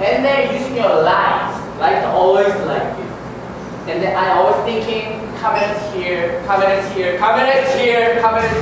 And then using your lights, lights always like this. And then I always thinking, cameras here, cameras here, cameras here, cameras